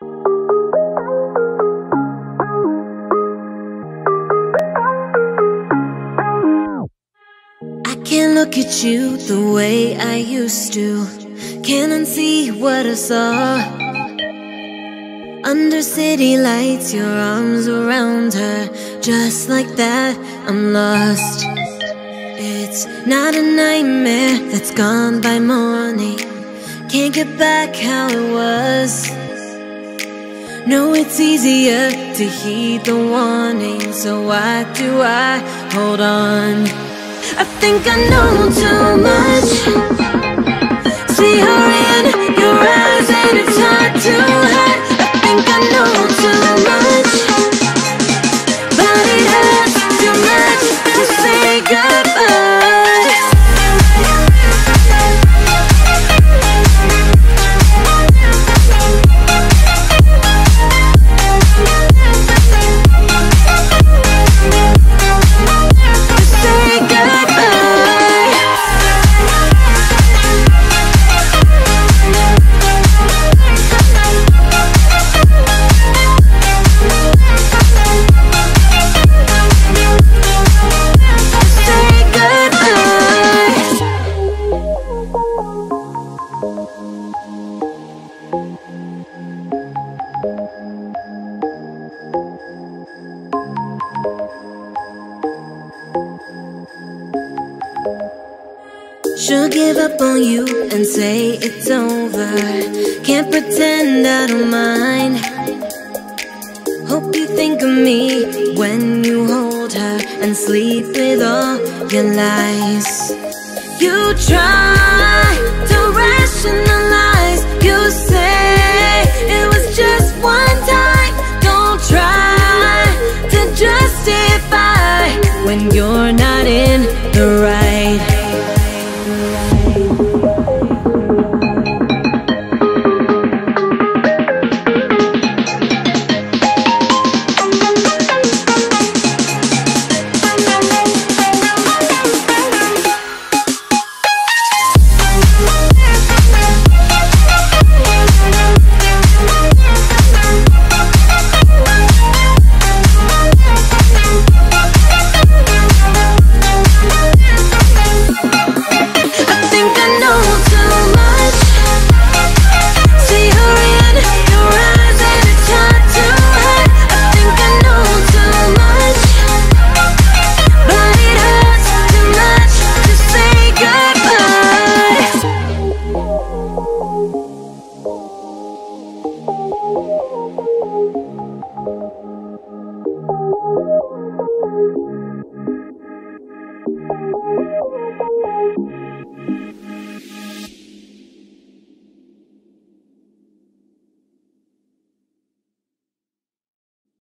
I can't look at you the way I used to. Can't unsee what I saw. Under city lights, your arms around her. Just like that, I'm lost. It's not a nightmare that's gone by morning. Can't get back how it was. No, it's easier to heed the warning. So why do I hold on? I think I know too much. See her in She'll give up on you and say it's over. Can't pretend I don't mind. Hope you think of me when you hold her and sleep with all your lies. You try to rationalize. Thank you.